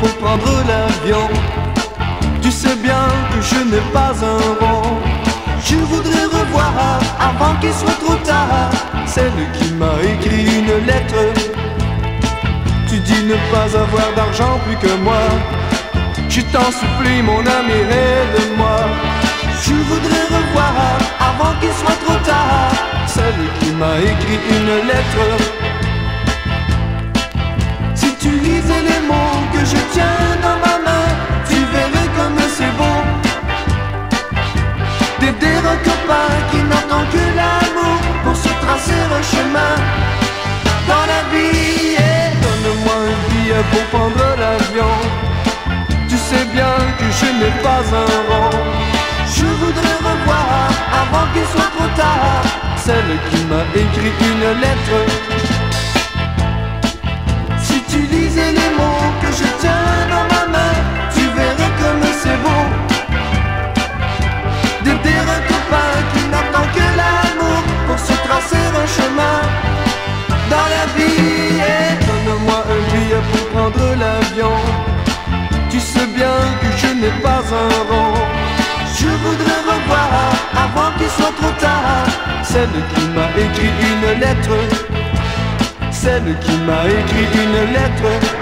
pour prendre l'avion. Tu sais bien que je n'ai pas un rond. Je voudrais revoir avant qu'il soit trop tard celle qui m'a écrit une lettre. Tu dis ne pas avoir d'argent plus que moi. Je t'en supplie, mon ami, aide-moi. Je voudrais revoir avant qu'il soit trop tard celle qui m'a écrit une lettre. Qui n'entend que l'amour pour se tracer un chemin dans la vie. Et donne-moi un billet pour prendre l'avion. Tu sais bien que je n'ai pas un rond. Je voudrais revoir avant qu'il soit trop tard celle qui m'a écrit une lettre. Je voudrais revoir avant qu'il soit trop tard celle qui m'a écrit une lettre. Celle qui m'a écrit une lettre.